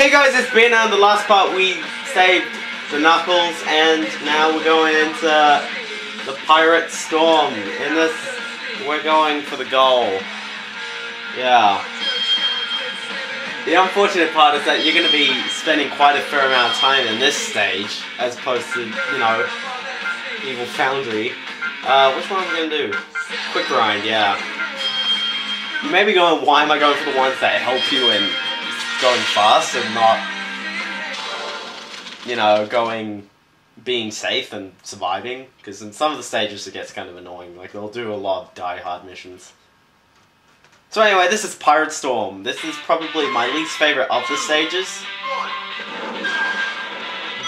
Hey guys, it's Ben. On the last part, we saved the Knuckles, and now we're going into the Pirate Storm. In this, we're going for the goal. Yeah. The unfortunate part is that you're going to be spending quite a fair amount of time in this stage, as opposed to, you know, Evil Foundry. Uh, which one am I going to do? Quick grind, yeah. You may be going, why am I going for the ones that help you in going fast and not, you know, going, being safe and surviving? Because in some of the stages it gets kind of annoying. Like, they'll do a lot of die-hard missions. So anyway, this is Pirate Storm. This is probably my least favorite of the stages.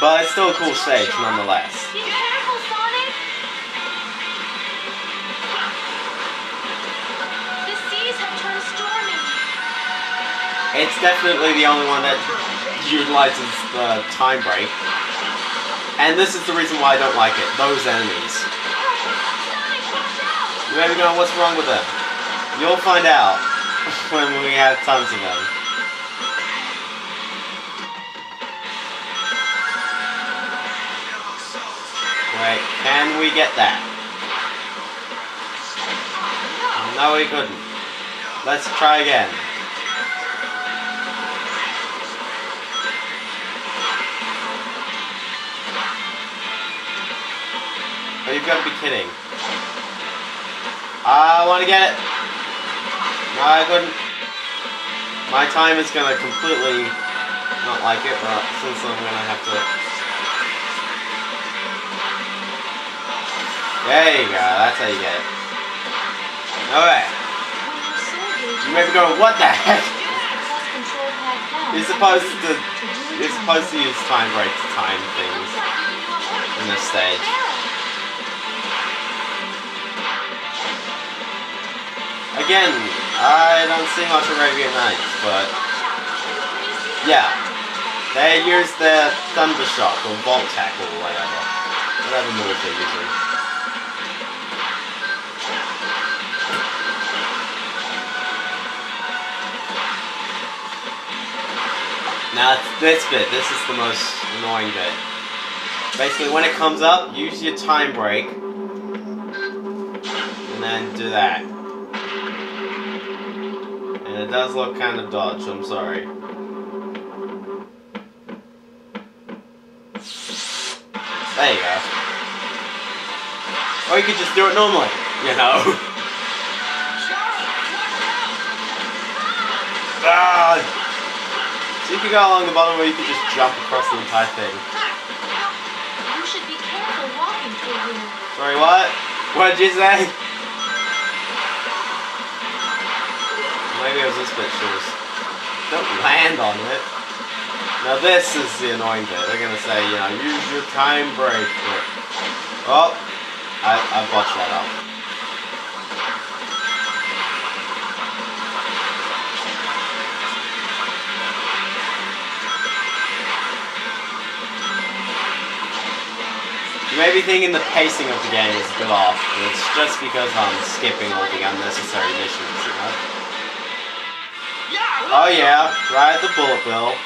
But it's still a cool stage nonetheless. It's definitely the only one that utilizes the time break. And this is the reason why I don't like it. Those enemies. You be going, what's wrong with them? You'll find out when we have tons of them. Wait, can we get that? No, we couldn't. Let's try again. Oh, you've got to be kidding. I want to get it. No, I couldn't. My time is gonna completely not like it, but since I'm gonna have to. There you go. That's how you get it. Alright. You may be going, what the heck? You're supposed to. You're supposed to use time break to time things in this stage. Again, I don't see much Arabian Nights, but yeah. They use their Thunder Shock or Volt Tackle or whatever. Whatever move they're using. Now, this bit. This is the most annoying bit. Basically, when it comes up, use your time break. And then do that. And it does look kind of dodge, I'm sorry. There you go. Or you could just do it normally, you know? ah! So you could go along the bottom where you could just jump across the entire thing. You should be careful walking through here. Sorry, what? What did you say? Maybe it was this bit, shows. Don't land on it. Now this is the annoying bit. They're gonna say, you know, use your time break. But, oh, I, I botched that up. You may be thinking the pacing of the game is a bit off, but it's just because I'm skipping all the unnecessary missions? Oh yeah, right at the bullet bill.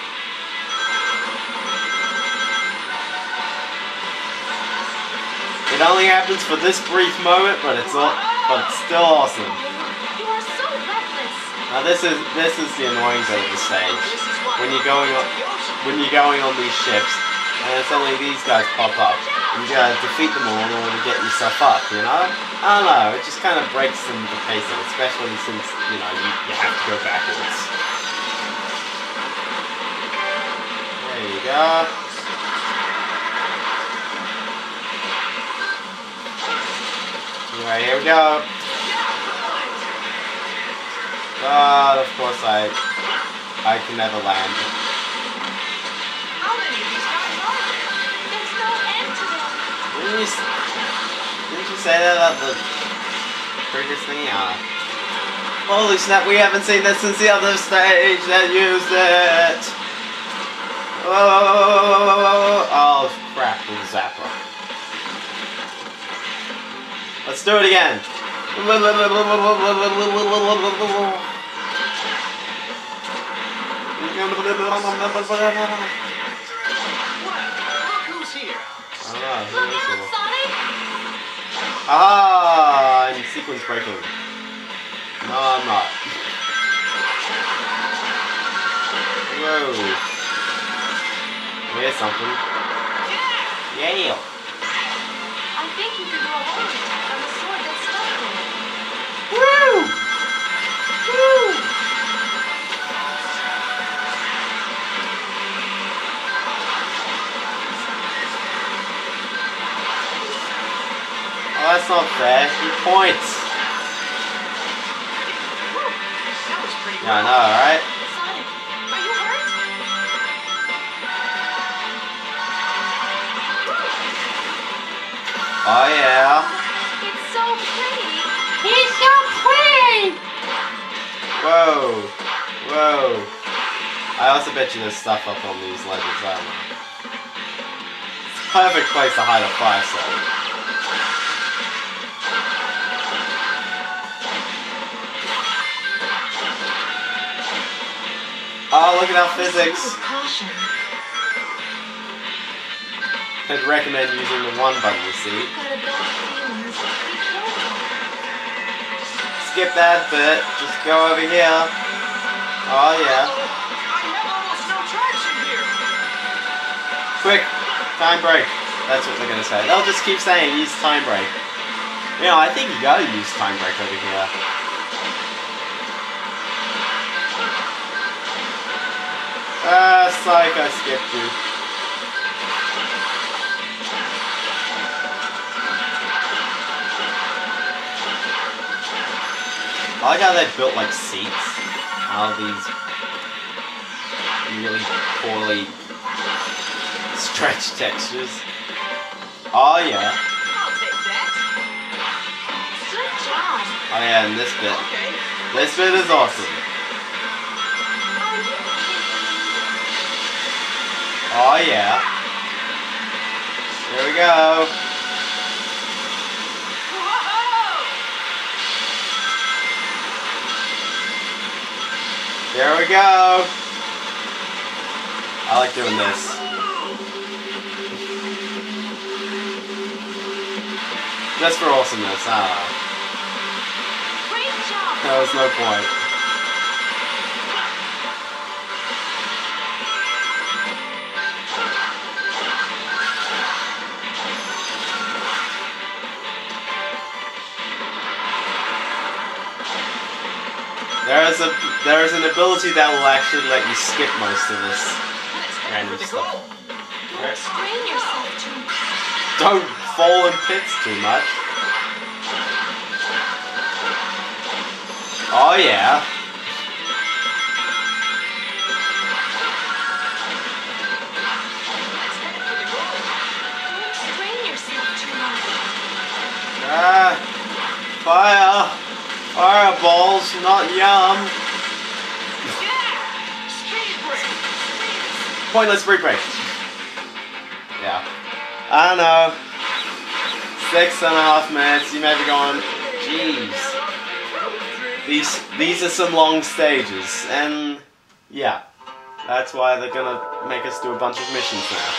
It only happens for this brief moment, but it's all, but it's still awesome. You are so reckless. Now this is this is the annoying bit of the stage. When you're going on when you're going on these ships and suddenly these guys pop up. You gotta defeat them all in order to get yourself up, you know? I don't know, it just kind of breaks some of the pacing, especially since, you know, you, you have to go backwards. There you go. Alright, here we go. God, of course I I can never land. How many of these guys are there? There's no end to them. Didn't you, didn't you say that about the previous thing? Yeah. Holy snap, we haven't seen this since the other stage that used it! Oh, oh crap, was Zappa. Let's do it again! Ah! Ah, I'm sequence breaking. No, I'm not. Whoa. Here's something. Yeah. I think you can grow hold attack on the sword that's stuck there. Woo! Woo! Oh, that's not fair. Three points. That was pretty Yeah, I know, right? Oh yeah. It's so pretty. He's so pretty! Whoa. Whoa. I also bet you there's stuff up on these ledges, I don't know. It's a perfect place to hide a fire set. Oh, look at our physics. I'd recommend using the one button, you see. Skip that bit. Just go over here. Oh yeah. Quick, time break. That's what they're gonna say. They'll just keep saying use time break. You know, I think you gotta use time break over here. Ah, psych, I skipped you. I like how they built like seats out of these really poorly stretched textures. Oh yeah. I'll take that. Good job. Oh yeah, and this bit. This bit is awesome. Oh yeah. Oh, Here we go. Whoa! There we go. I like doing this. Just for awesomeness, I don't know. Great job. There was no point. There is a there is an ability that will actually let you skip most of this. Random stuff. goal. Don't strain yourself too much. Don't fall in pits too much. Oh yeah. Fireballs, not yum. Break. Pointless break. Yeah. I don't know. Six and a half minutes. You may be going, jeez. These these are some long stages, and yeah, that's why they're gonna make us do a bunch of missions now.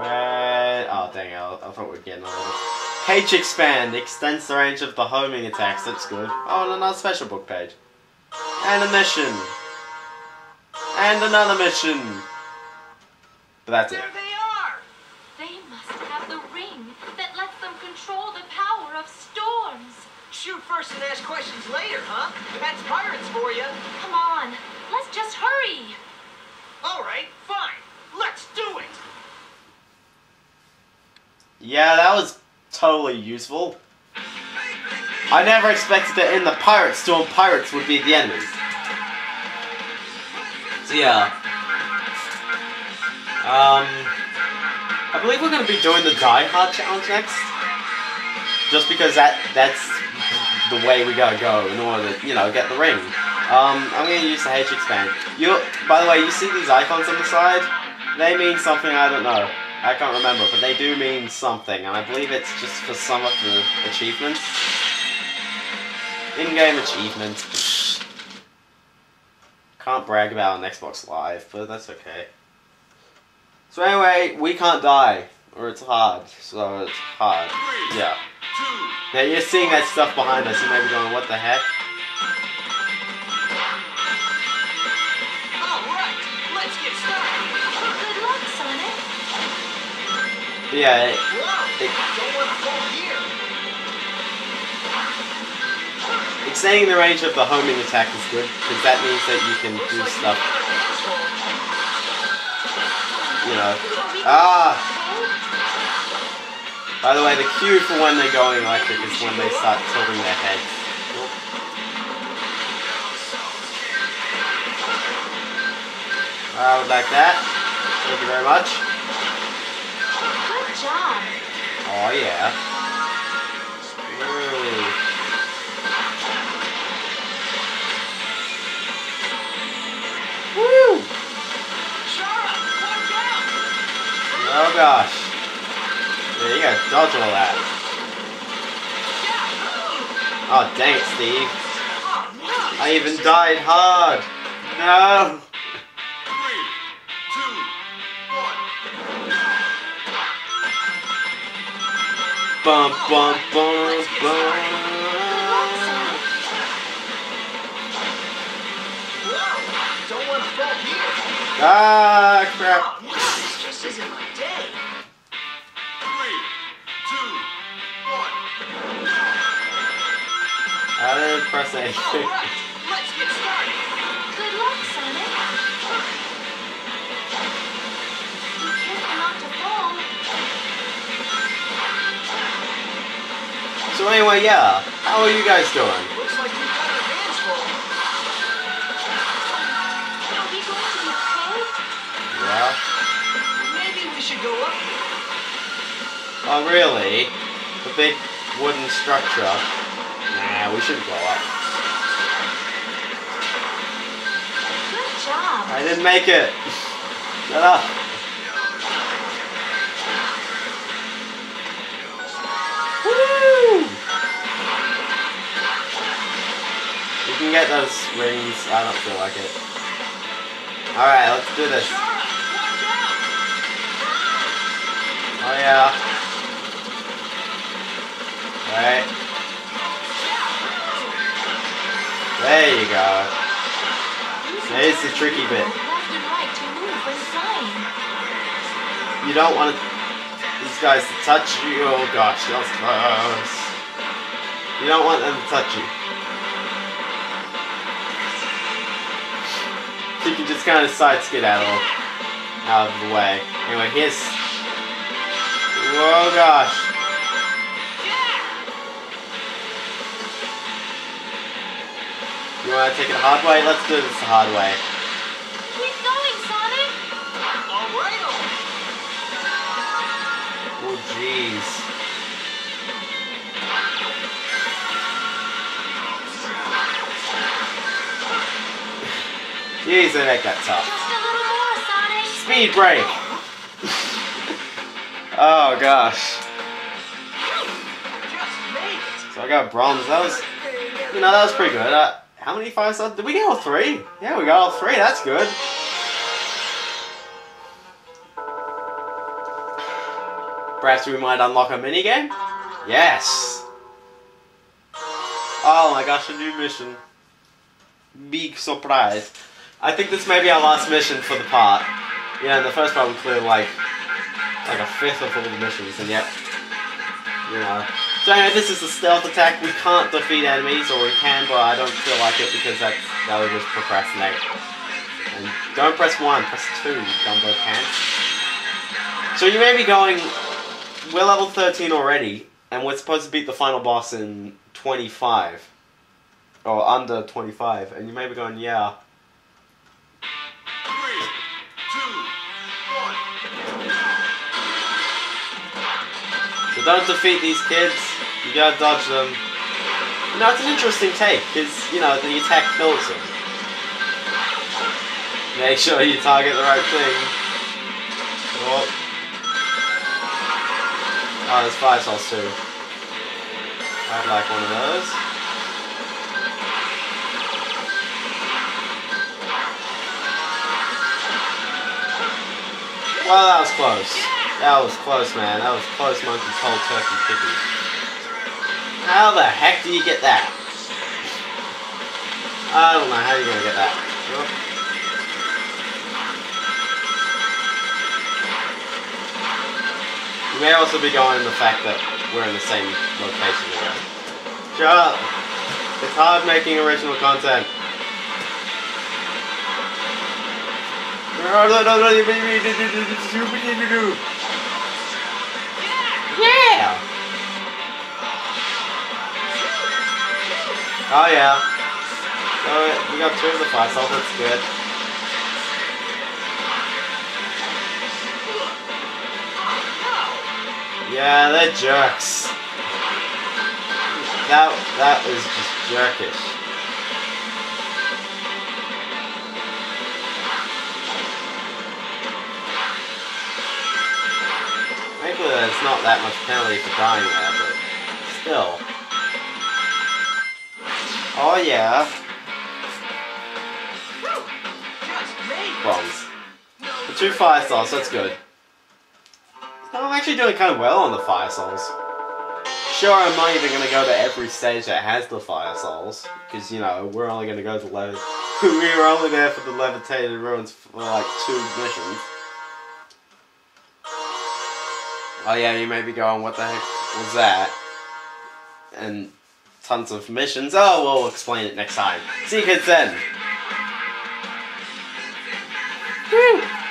Where? Oh dang it! I I thought we were getting a little. H expand extends the range of the homing attacks. That's good. Oh, and another special book page. And a mission. And another mission. But that's it. There they are. They must have the ring that lets them control the power of storms. Shoot first and ask questions later, huh? That's pirates for you. Come on, let's just hurry. All right, fine. Let's do it. Yeah, that was totally useful. I never expected that in the Pirate Storm, pirates would be the enemies. So yeah. Um, I believe we're going to be doing the Die Hard challenge next. Just because that that's the way we gotta go in order to, you know, get the ring. Um, I'm gonna use the H expand. You, by the way, you see these icons on the side? They mean something I don't know. I can't remember, but they do mean something, and I believe it's just for some of the achievements. In-game achievements. Can't brag about on Xbox Live, but that's okay. So anyway, we can't die, or it's hard. So it's hard. Yeah. Now you're seeing that stuff behind us. You may be going, "What the heck?" Yeah. It, it, extending the range of the homing attack is good because that means that you can do stuff. You know. Ah. By the way, the cue for when they're going electric is when they start tilting their heads. I like that. Thank you very much. Job. Oh yeah. Ooh. Woo! Shahra, watch out! Oh gosh. Yeah, you gotta dodge all that. Oh dang it, Steve. Oh. I even died hard. No. Bum bum bum Good luck, bum. Sonic. Wow, don't want to fall here. Ah crap. This just isn't my day. Three, two, one. I didn't press anything. So anyway, yeah. How are you guys doing? Looks like we've got our hands full. Are we going to be okay? Yeah. Maybe we should go up. Oh really? The big wooden structure. Nah, we shouldn't go up. Good job. I didn't make it. Shut up. Woo! Can get those rings. I don't feel like it. Alright, let's do this. Oh yeah. Alright. There you go. There's the tricky bit. You don't want these guys to touch you. Oh gosh, that was close. You don't want them to touch you. You can just kind of side skedaddle out of the way. Anyway, here's. Oh gosh. You want to take it the hard way? Let's do this the hard way. Keep going, Sonic. All right. Oh jeez. Jeez, they make that tough. Speed break. oh gosh. So I got bronze. That was, you know, that was pretty good. Uh, how many five stars? Did we get all three? Yeah, we got all three. That's good. Perhaps we might unlock a mini game. Yes. Oh my gosh, a new mission. Big surprise. I think this may be our last mission for the part. Yeah, in the first part we cleared like like a fifth of all the missions, and yet, you know. So anyway, this is a stealth attack. We can't defeat enemies, or we can, but I don't feel like it because that that would just procrastinate. And don't press one, press two, dumbo pants. So you may be going. We're level 13 already, and we're supposed to beat the final boss in 25. Or under 25, and you may be going, yeah. Don't defeat these kids, you gotta dodge them. You know, it's an interesting take, because, you know, the attack kills them. Make sure you target the right thing. Oh, oh there's fire souls too. I'd like one of those. Well, that was close. That was close, man. That was close monkey's whole turkey chicken. How the heck do you get that? I don't know how you're gonna get that. You may also be going in the fact that we're in the same location again. Shut up! It's hard making original content. Yeah! Oh yeah. So we got two of the five, so that's good. Yeah, they're jerks. That that was just jerkish. There's not that much penalty for dying there, but still. Oh yeah, bombs. The two fire souls, that's good. I'm actually doing kind of well on the fire souls. Sure, I'm not even gonna go to every stage that has the fire souls, because you know we're only gonna go to lev. we were only there for the levitated ruins for like two missions. Oh yeah, you may be going, what the heck was that? And tons of missions. Oh, we'll explain it next time. See you kids then. Woo!